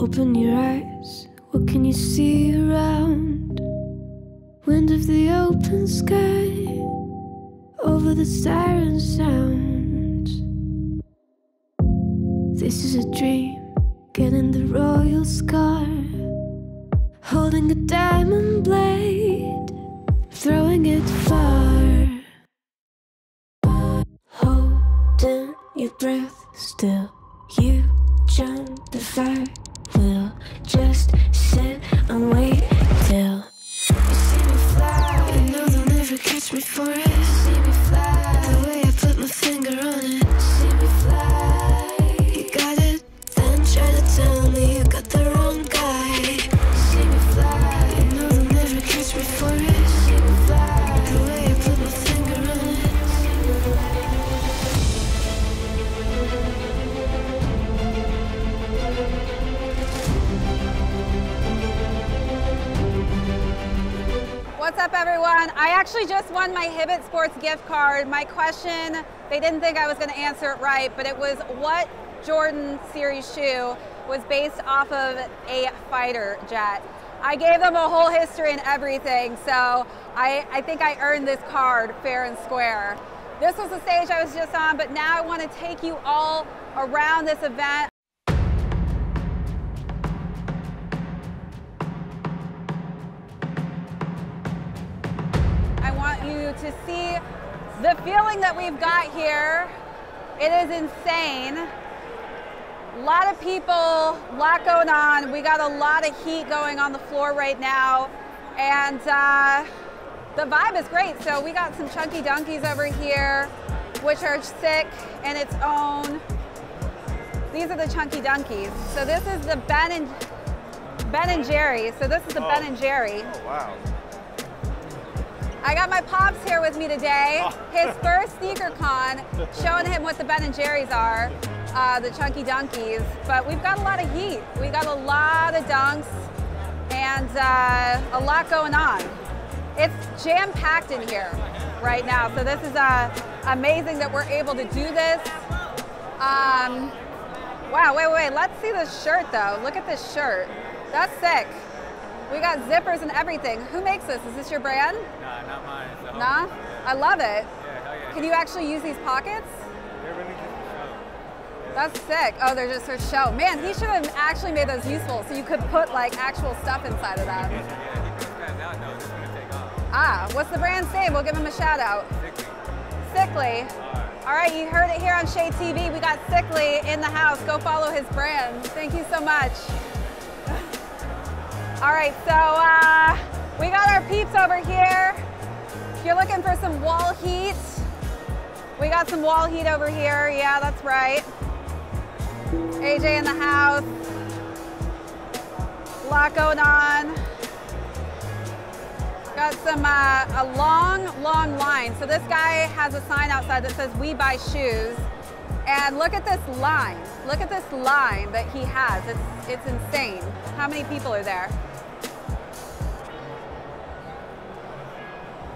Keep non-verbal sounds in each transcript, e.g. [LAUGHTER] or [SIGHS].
Open your eyes, what can you see around? Wind of the open sky, over the siren sounds. This is a dream, getting the royal scar. Holding a diamond blade, throwing it far. Holding your breath still, you jump the fire. Won my Hibbett Sports gift card. My question, they didn't think I was going to answer it right, but it was what Jordan Series shoe was based off of a fighter jet. I gave them a whole history and everything, so I, I think I earned this card fair and square. This was the stage I was just on, but now I want to take you all around this event. To see the feeling that we've got here. It is insane. A lot of people, a lot going on. We got a lot of heat going on the floor right now. And uh, the vibe is great. So we got some chunky dunkys over here, which are sick in its own. These are the chunky dunkys. So this is the Ben and Ben and Jerry. So this is the Ben and Jerry. Oh, wow. I got my pops here with me today. [LAUGHS] His first sneaker con, showing him what the Ben and Jerry's are, uh, the Chunky Dunkys. But we've got a lot of heat. We got a lot of dunks and uh, a lot going on. It's jam packed in here right now. So this is uh, amazing that we're able to do this. Um, wow, wait, wait, let's see this shirt though. Look at this shirt. That's sick. We got zippers and everything. Who makes this? Is this your brand? Nah, not mine. Nah? I love it. Yeah, hell yeah. Can you actually use these pockets? They're really just for show. That's sick. Oh, they're just for show. Man, he should have actually made those useful so you could put like actual stuff inside of them. Yeah, he those guys out though. It's gonna take off. Ah, what's the brand's name? We'll give him a shout out. Sickly. Sickly. All right, you heard it here on Shade TV. We got Sickly in the house. Go follow his brand. Thank you so much. All right, so uh, we got our peeps over here. If you're looking for some wall heat, we got some wall heat over here. Yeah, that's right. AJ in the house. A lot going on. Got some, uh, a long, long line. So this guy has a sign outside that says, we buy shoes. And look at this line. Look at this line that he has. It's, it's insane. How many people are there?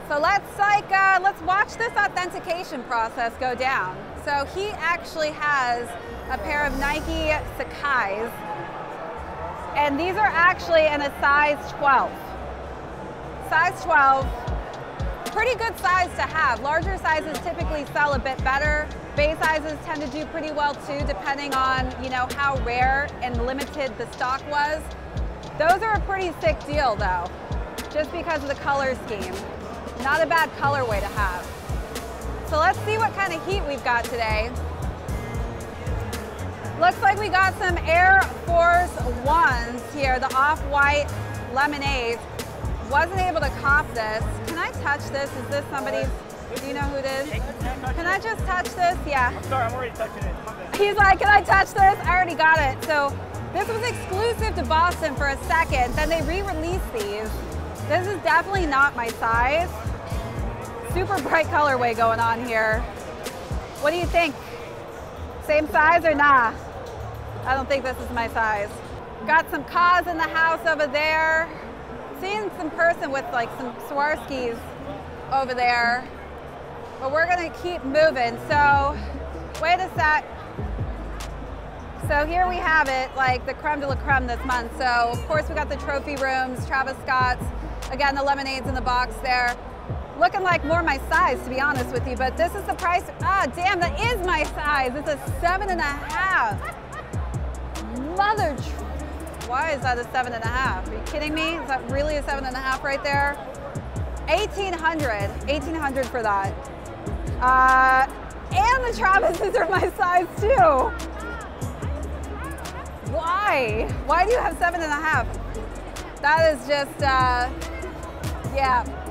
So let's like, uh, let's watch this authentication process go down. So he actually has a pair of Nike Sacai's. And these are actually in a size 12 size 12, pretty good size to have. Larger sizes typically sell a bit better. Base sizes tend to do pretty well too, depending on you know how rare and limited the stock was. Those are a pretty sick deal though, just because of the color scheme. Not a bad colorway to have. So let's see what kind of heat we've got today. Looks like we got some Air Force Ones here, the off-white lemonade. Wasn't able to cop this. Can I touch this? Is this somebody's? Do you know who it is? Can I just touch this? Yeah. Sorry, I'm already touching it. He's like, can I touch this? I already got it. So this was exclusive to Boston for a second. Then they re-released these. This is definitely not my size. Super bright colorway going on here. What do you think? Same size or nah? I don't think this is my size. Got some cause in the house over there. Seeing some person with like some Swarovskis over there. But we're gonna keep moving. So wait a sec. So here we have it, like the creme de la creme this month. So of course we got the trophy rooms, Travis Scott's, again the lemonades in the box there. Looking like more my size to be honest with you, but this is the price. Ah, damn, that is my size. It's a seven and a half. Mother, why is that a seven and a half? Are you kidding me? Is that really a seven and a half right there? 1800, 1800 for that. Uh, and the Travises are my size too. Why? Why do you have seven and a half? That is just, uh, yeah.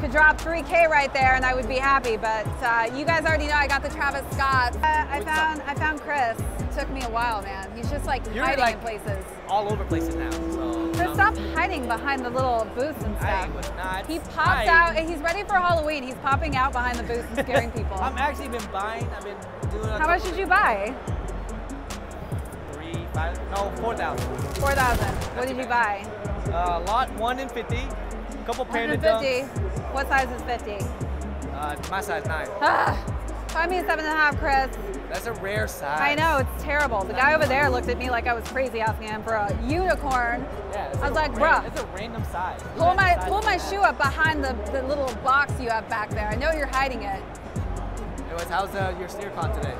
Could drop 3K right there and I would be happy, but uh, you guys already know I got the Travis Scott. Uh, I found I found Kris. It took me a while, man. He's just like You're, hiding like, in places. All over places now. So. Kris, no. stop hiding behind the little booths and stuff. He pops hiding. out and he's ready for Halloween. He's popping out behind the booths and scaring [LAUGHS] people. I'm actually been buying. I've been doing. a How much did you buy? Three, five, no, four thousand. 4,000. What did you buy? Uh, lot one in fifty. A Couple panda 150. dunks. What size is 50? Uh, my size nine. [SIGHS] Ah, find me a seven and a half, Kris. That's a rare size. I know, it's terrible. The guy over there looked at me like I was crazy asking him for a unicorn. Yeah, I was like, bruh. It's a random size. Pull my Size pull my shoe up behind the, the little box you have back there. I know you're hiding it. Anyways, how's uh, your SneakerCon today?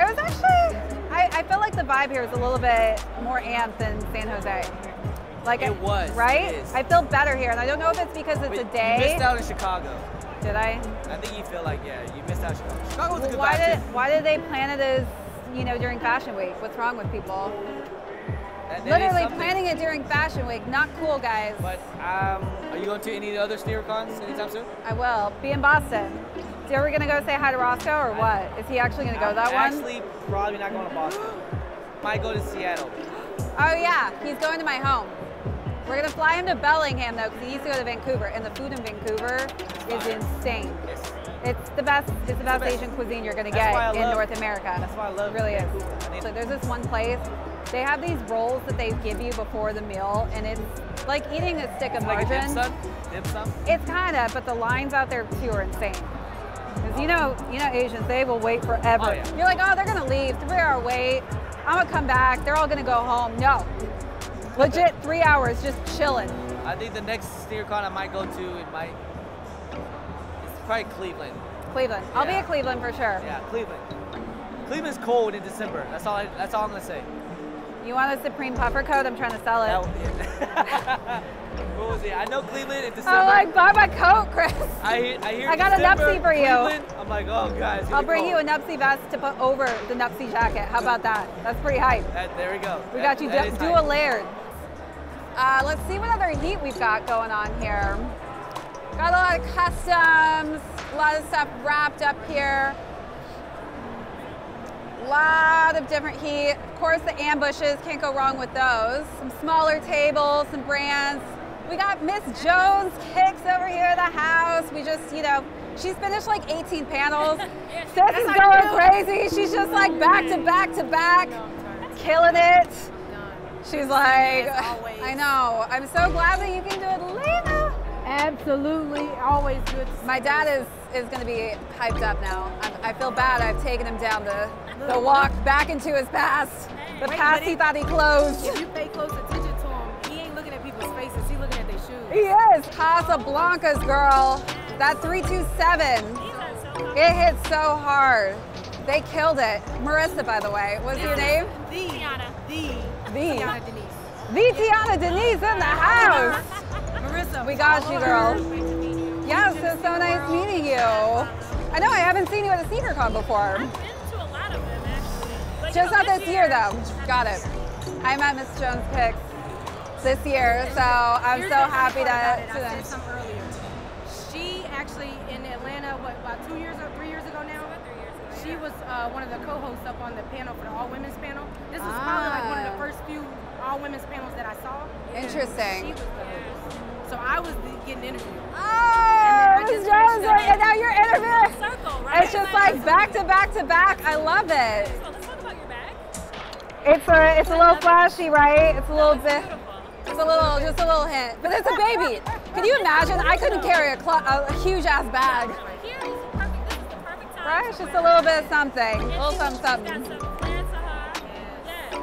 It was actually I, I feel like the vibe here is a little bit more amped than San Jose. Like It was, right? it. I feel better here, and I don't know if it's because it's But a You day. missed out in Chicago. Did I? I think you feel like yeah, you missed out. Chicago. Chicago was a good why did why did they plan it as you know during Fashion Week? What's wrong with people? That- that is Literally planning it during Fashion Week. Not cool, guys. But um, are you going to any of the other SneakerCons anytime soon? I will be in Boston. So are we gonna go say hi to Roscoe or what? Is he actually gonna go I'm that one? Actually, probably not going to Boston. [GASPS] Might go to Seattle. Oh yeah, he's going to my home. We're gonna fly him to Bellingham though, because he used to go to Vancouver, and the food in Vancouver is insane. It's the best. It's the best. Asian cuisine you're gonna That's why I get in North America. that's why I love It really is. Vancouver. I mean- So there's this one place. They have these rolls that they give you before the meal, and it's like eating a stick of Like dim margarine. sum? Dim sum? It's kind of, but the lines out there too are insane. Because you know, you know, Asians they will wait forever. Oh, yeah. You're like, oh, they're gonna leave, three hour wait. I'm gonna come back. They're all gonna go home. No, legit three hours just chilling. I think the next SneakerCon I might go to, it might. It's probably Cleveland. Cleveland. I'll be at Cleveland for sure. Yeah, Cleveland. Cleveland's cold in December. That's all. I, that's all I'm gonna say. You want a Supreme puffer coat? I'm trying to sell it. That- [LAUGHS] what was it? I know Cleveland in December. Oh, like buy my coat, Kris. I. I hear. I got a December, Nuptse for you. Cleveland, I'm like, oh guys. I'll bring you a Nuptse vest to put over the Nuptse jacket. How about that? That's pretty hype. That, there we go. We That- got you do, dual hype. layered. Uh, let's see what other heat we've got going on here. Got a lot of customs, a lot of stuff wrapped up here. A lot of different heat. Of course, the ambushes, can't go wrong with those. Some smaller tables, some brands. We got Miss Jones Kicks over here at the house. We just, you know, she's finished like 18 panels. [LAUGHS] Sis is going crazy. She's just like back to back to back, killing it. She's like. [LAUGHS] I know. I'm so glad that you can do it, Lena. Absolutely, always good. to see My dad is is going to be hyped up now. I'm, I feel bad. I've taken him down the the walk back into his past, the Wait, past he thought he closed. If [LAUGHS] you pay close attention to him, he ain't looking at people's faces. He looking at their shoes. He is Casablanca's girl. That 327. It hit so hard. They killed it. Marissa, by the way, what's your name? The The The Tiana Denise. the Tiana Denise in the house. Marissa. We got you, her. girl. Yes, it's so nice meeting you. I know I haven't seen you at a SneakerCon before. I've been to a lot of them actually. But, you Just know, not this year though. Got it. I met Miss Jones Kicks this year, so I'm Here's so happy part about it. to. I said to something earlier. She actually in Atlanta, what about two years or three years ago now? She was uh, one of the co-hosts up on the panel for the all women's panel. This was probably like one of Ah. the first few all women's panels that I saw. Interesting. was. So I was getting interviewed. Oh, just Jones, reached out. and now you're interviewing. Circle, right? It's just like back to back to back. I love it. So let's talk about your bag. It's a, it's a little flashy, right? It's a little bit. It's a little, just a little hint. But it's a baby. Can you imagine? I couldn't carry a, a huge ass bag. Here is perfect. This is the perfect time. Right? It's just a little bit of something. A little something, something.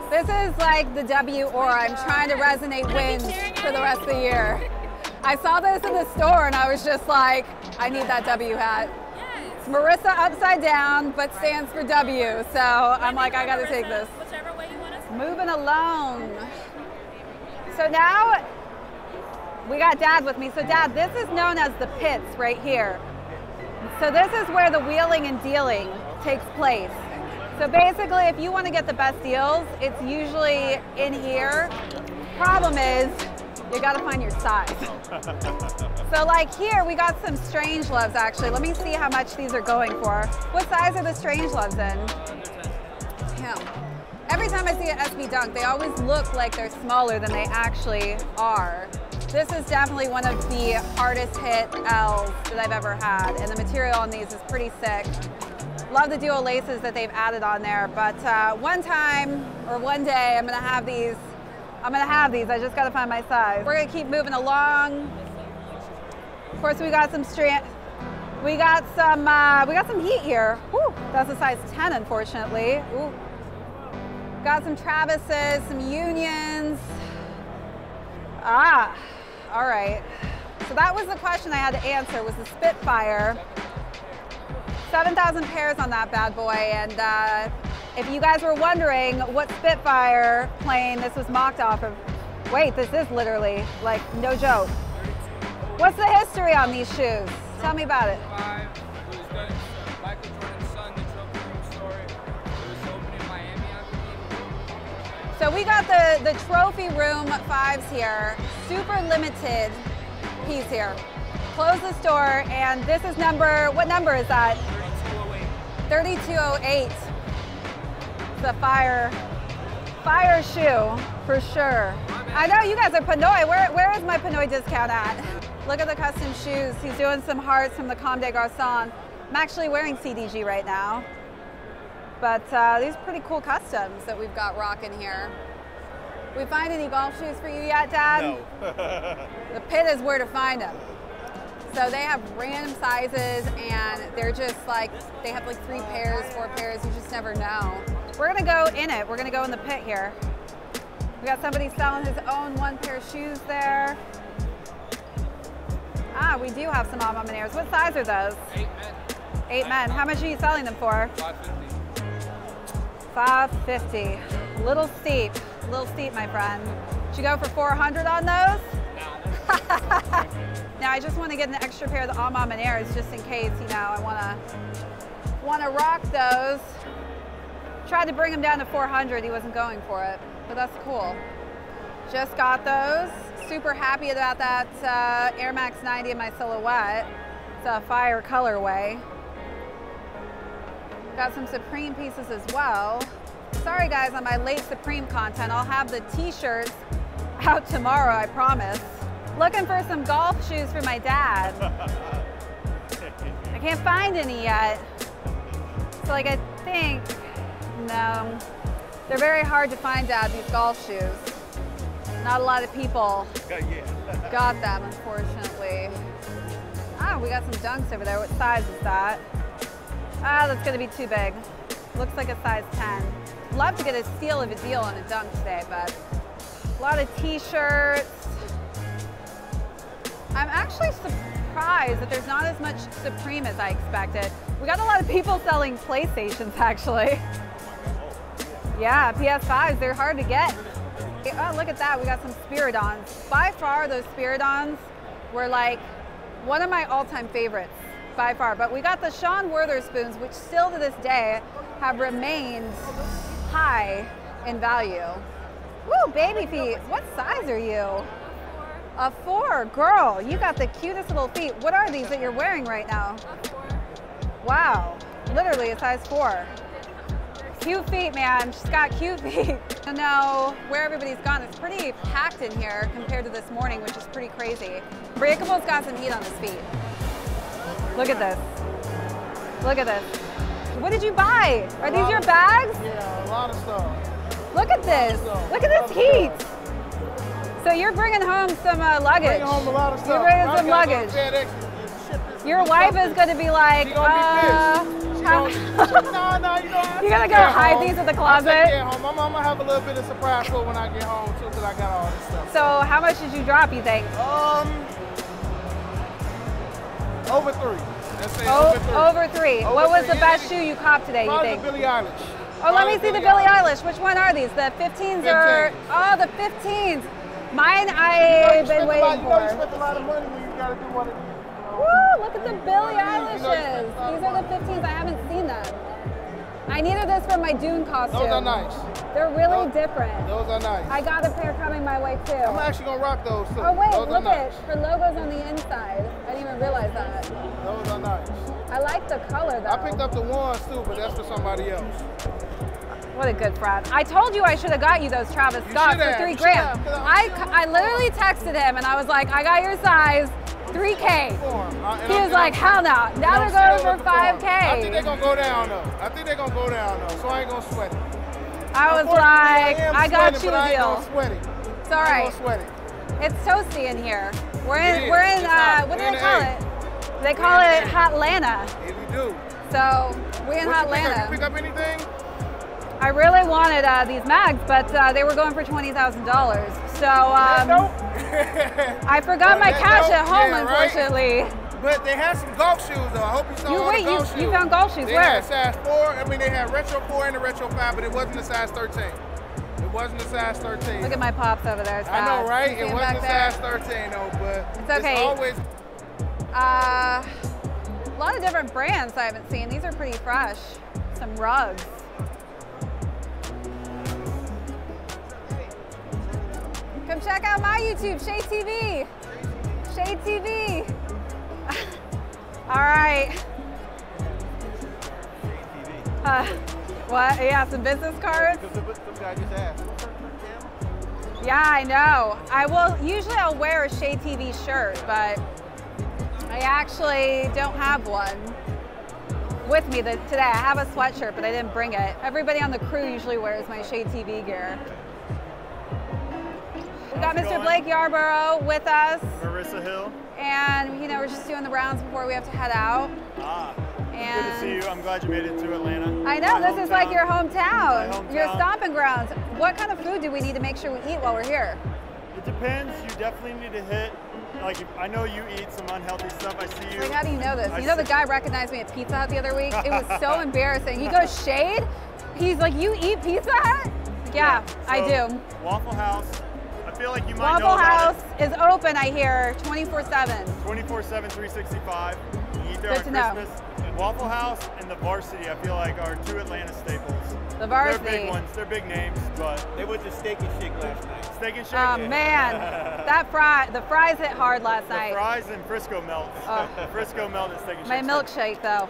This is like the W or I'm trying to resonate wins for the rest of the year. I saw this in the store and I was just like, I need that W hat. It's Marissa upside down, but stands for W. So I'm like, I gotta take this. Whichever way you want us. Moving alone. So now we got dad with me. So dad, this is known as the pits right here. So this is where the wheeling and dealing takes place. So basically, if you want to get the best deals, it's usually in here. Problem is, you got to find your size. [LAUGHS] So like here, we got some strange loves actually. Let me see how much these are going for. What size are the strange loves in? Damn. Every time I see an SB Dunk, they always look like they're smaller than they actually are. This is definitely one of the hardest hit L's that I've ever had, and the material on these is pretty sick. Love the dual laces that they've added on there, but uh, one time or one day I'm gonna have these. I'm gonna have these. I just gotta find my size. We're gonna keep moving along. Of course, we got some strand. We got some. Uh, we got some heat here. That's a size 10, unfortunately. Ooh. Got some Travises, some Unions. Ah, all right. So that was the question I had to answer. Was the Spitfire? 7,000 pairs on that bad boy, and uh, if you guys were wondering what Spitfire plane this was mocked off of, wait, this is literally like no joke. What's the history on these shoes? Tell me about it. So we got the, the trophy room fives here, super limited piece here. Close the store, and this is number, what number is that? 3208. It's a fire, fire shoe for sure. I know you guys are Pinoy. Where, where is my Pinoy discount at? Look at the custom shoes. He's doing some hearts from the Comme des Garçons. I'm actually wearing CDG right now. But uh, these are pretty cool customs that we've got rocking here. We find any golf shoes for you yet, Dad? No. [LAUGHS] the pit is where to find them. So they have random sizes and they're just like, they have like three pairs, four pairs, you just never know. We're gonna go in it. We're gonna go in the pit here. We got somebody selling his own one pair of shoes there. Ah, we do have some A Ma Maniéres. What size are those? Eight men. Eight men. How much are you selling them for? 550. 550. Little steep. Little steep, my friend. Should you go for 400 on those? [LAUGHS] now I just want to get an extra pair of the A Ma Maniéres just in case, you know, I want to want to rock those. Tried to bring him down to 400. He wasn't going for it, but that's cool. Just got those. Super happy about that uh, Air Max 90 in my silhouette. It's a fire colorway. Got some Supreme pieces as well. Sorry guys on my late Supreme content. I'll have the t-shirts out tomorrow, I promise. Looking for some golf shoes for my dad. I can't find any yet. So like I think, no. They're very hard to find dad, these golf shoes. Not a lot of people got them, unfortunately. Ah, we got some dunks over there. What size is that? Ah, that's gonna be too big. Looks like a size 10. Love to get a steal of a deal on a dunk today, but a lot of t-shirts. I'm actually surprised that there's not as much Supreme as I expected. We got a lot of people selling PlayStations actually. Yeah, PS5s, they're hard to get. Oh, look at that, we got some Spiridons. By far, those Spiridons were like one of my all-time favorites, by far. But we got the Sean Wotherspoons, which still to this day have remained high in value. Woo, baby feet, what size are you? A four, girl, you got the cutest little feet. What are these that you're wearing right now? Wow, literally a size four. Cute feet, man. She's got cute feet. [LAUGHS] I know where everybody's gone. It's pretty packed in here compared to this morning, which is pretty crazy. Breakable's got some heat on his feet. Look at this. Look at this. What did you buy? Are these your bags? Yeah, a lot of stuff. Look at this. Look at this heat. So you're bringing home some uh, luggage. Bring home a lot of stuff. You're bringing some luggage. FedEx and ship this Your wife is going to be like, She gonna be uh. She how How- no, no, you know. I You gotta go hide home. these in the closet? take care at home. I'm, I'm gonna have a little bit of surprise for when I get home too, cause I got all this stuff. So how much did you drop? You think? Um, over three. Let's say Oh, over three. over three. Over what was three. the best shoe you copped today? You Probably think? the Billie Eilish. Oh, let me Probably see the Billie Eilish. Which one are these? The 15s or? 15s. Oh, the 15s. Mine, I've you been spend a lot- waiting You know, you for. spent a lot of money when you gotta do one of these. you know. Woo, look at the Billie You know, you spent Eilishes. a lot of These are the 15s. I haven't seen them. I needed this for my Dune costume. Those are nice. They're really Those- different. Those are nice. I got a pair coming my way too. I'm actually gonna rock those too. Oh wait, those look nice. at her logos on the inside. I didn't even realize that. Those are nice. I like the color though. I picked up the ones too, but that's for somebody else. What a good friend. I told you I should have got you those Travis You Scott for three grand. I, I literally texted him and I was like, I got your size, 3K. Form. He was like, hell no. Now they're going for looking for 'em. 5K. I think they're gonna go down though. I think they're gonna go down though, so I ain't gonna sweat it. I was like, am I got sweating, you a I ain't deal. sweat it. It's all I right. sweat it. It's toasty in here. We're in, is. we're in, uh, what do they call it? They call it Hotlanta. Here we do. So we're in you pick up? You pick up anything? I really wanted uh, these mags, but uh, they were going for twenty thousand dollars. So um, nope. I forgot my cash dope? at home, Yeah, right? unfortunately. But they had some golf shoes though. I hope you saw You- wait, the you- golf you shoes. found golf shoes, They where? had size four. I mean, they had retro four and a retro five, but it wasn't a size 13. It wasn't a size 13. Look at my pops over there. I know, right? It wasn't a back size 13 though, but It's okay. always Uh, a lot of different brands I haven't seen. These are pretty fresh. Some rugs. Come check out my YouTube, Shade TV. Shade TV. [LAUGHS] All right. Uh, what? Yeah, some business cards. Because some guy just asked. Yeah, I know. I will usually I'll wear a Shade TV shirt, but I actually don't have one with me today. I have a sweatshirt, but I didn't bring it. Everybody on the crew usually wears my Shade TV gear. We got Mr. going? Blake Yarborough with us, Marissa Hill. and you know we're just doing the rounds before we have to head out. Ah, And good to see you. I'm glad you made it to Atlanta. I know My this is like your hometown, hometown. your stomping grounds. What kind of food do we need to make sure we eat while we're here? It depends. You definitely need to hit. Like, I know you eat some unhealthy stuff. I see you. Like, how do you know this? I You know, the guy recognized me at Pizza Hut the other week. It was so [LAUGHS] embarrassing. He goes, Shade? He's like, You eat Pizza Hut? Yeah, I So, do. Waffle House. I feel like you might Waffle know about House is open, I hear, 24 7. 24/7, 365. You eat there Good on to know. Christmas. Waffle House and the Varsity, I feel like, are two Atlanta staples. The Varsity. They're big ones. They're big names, but They went to Steak and Shake last night. steak and oh, shake. Oh, man. [LAUGHS] That fry, the fries hit hard last the night. fries and Frisco melt. Oh. [LAUGHS] Frisco melt and steak and Shake. My milkshake, though.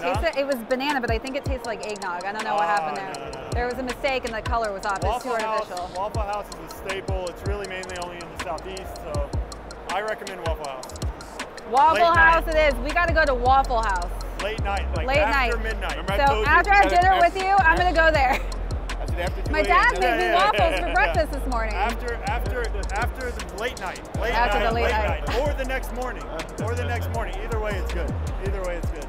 No? Tasted, it was banana, but I think it tastes like eggnog. I don't know what Oh, happened there. no, no, no. There was a mistake and the color was off. It was too Waffle artificial. House, Waffle House is a staple. It's really mainly only in the southeast, so I recommend Waffle House. Waffle late House night. it is. We got to go to Waffle House. Late night, like Late after night. midnight. Remember So after I have dinner after- with you, I'm going to go there. I said after 2 My dad made me Yeah, yeah, waffles for breakfast this morning. After after after the late night, late After night, the late night. or the next morning, or the next morning. Either way, it's good. Either way, it's good.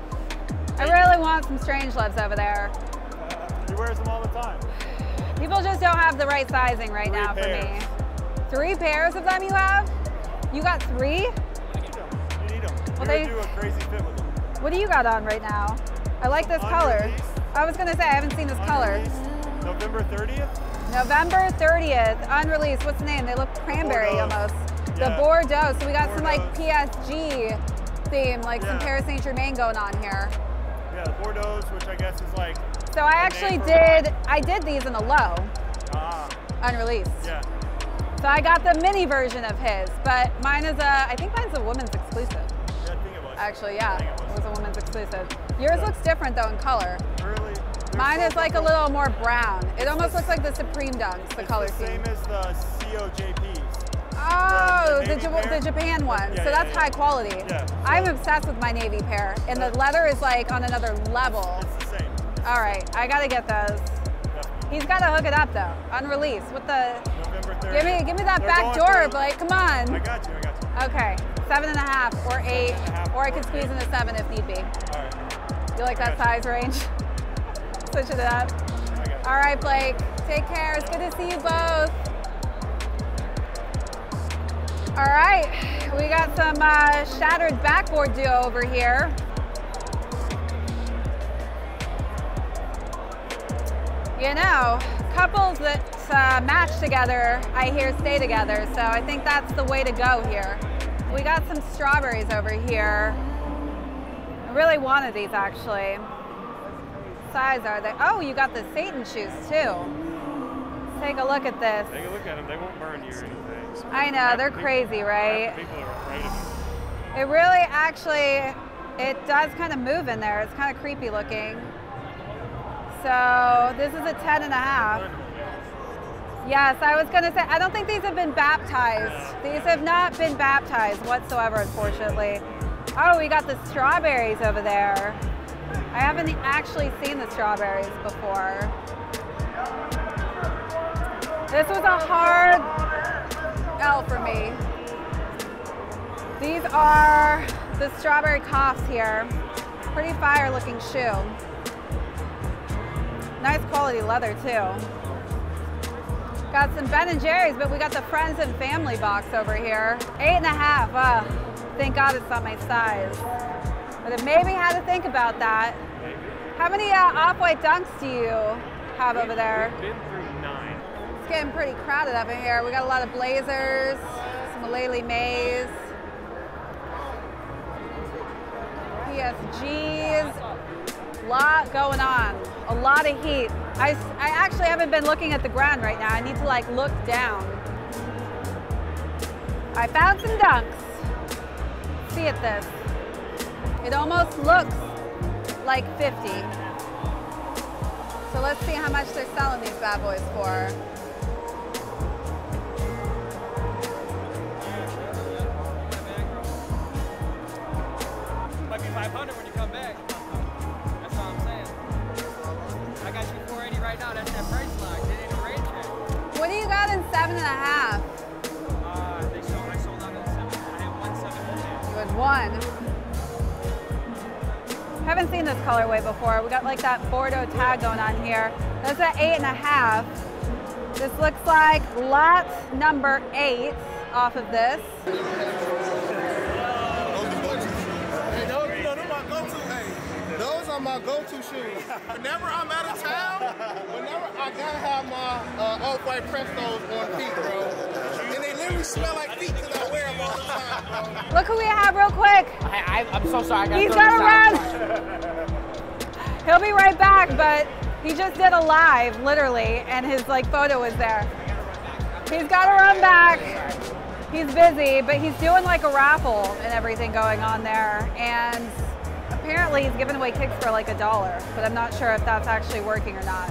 I really want some strange loves over there. He wears them all the time. People just don't have the right sizing right Three now for me. Three pairs of them you have? You got three? You need them. You need them. Well, they- do a crazy fit with them. What do you got on right now? I like this Under color. these. I was gonna say I haven't seen this color. Unreleased, November 30th. November 30th, unreleased. What's the name? They look cranberry Bordeaux. almost. The Bordeaux. So we got some like PSG theme, like some Paris Saint Germain going on here. Yeah, the Bordeaux, which I guess is like So I actually did. I did these in a low, ah unreleased. yeah. So I got the mini version of his, but mine is a. I think mine's a women's exclusive. Yeah, I think it was. Actually, yeah, I think it it was a women's exclusive. Yours Yeah. looks different though in color. They're Mine is like a little more brown. It almost looks like the Supreme Dunks, the It's color the scheme. same as the COJPs. Oh, the the, pair? the Japan one. Yeah, so that's high quality. Yeah, I'm obsessed with my navy pair, and the leather is like on another level. It's the same. All right, I gotta get those. He's gotta hook it up though, unreleased. With the November 30th. give me give me that They're back door, Blake. Come I on. got you. I got you. Okay, seven and a half or eight, a half or I could squeeze eight. into seven if need be. All right. You like that size range? [LAUGHS] Switch it up. All right, Blake. Take care. It's good to see you both. All right, we got some uh, shattered backboard duo over here. You know, couples that uh, match together, I hear stay together. So I think that's the way to go here. We got some strawberries over here. I really wanted these actually. Size are they? Oh, you got the Satan shoes too. Take a look at this. Take a look at them. They won't burn you or anything. I know, they're crazy, right? People are afraid of them. It really actually, it does kind of move in there. It's kind of creepy looking. So this is a 10 and a half. Yes, I was gonna say, I don't think these have been baptized. These have not been baptized whatsoever, unfortunately. Oh, we got the strawberries over there. I haven't actually seen the strawberries before. This was a hard L for me. These are the strawberry coughs here. Pretty fire looking shoe. Nice quality leather too. Got some Ben and Jerry's, but we got the friends and family box over here. Eight and a half, uh, thank God it's not my size. But it made me had to think about that. How many uh, off-white dunks do you have over there? Getting pretty crowded up in here. We got a lot of blazers, some Malele Mays, PSGs, lot going on, a lot of heat. I, I actually haven't been looking at the ground right now. I need to like look down. I found some dunks. See at this. It almost looks like 50. So let's see how much they're selling these bad boys for. What do you got in seven and a half? Uh, they sold, I sold out the seven. I had one seven You had one. Haven't seen this colorway before. We got like that Bordeaux tag going on here. That's at eight and a half. This looks like lot number eight off of this. Hey, those, you know, those my go-to. Hey, those my go-to shoes. Whenever I'm out of town, whenever I gotta have my uh, off-white Prestos on feet, bro. And they literally smell like feet because I wear them all the time, bro. Look who we have real quick. I, I, I'm so sorry. I gotta He's throw gotta run. He'll be right back, but he just did a live, literally, and his like photo was there. He's gotta run back. He's busy, but he's doing like a raffle and everything going on there. And apparently he's giving away kicks for like a dollar, but I'm not sure if that's actually working or not.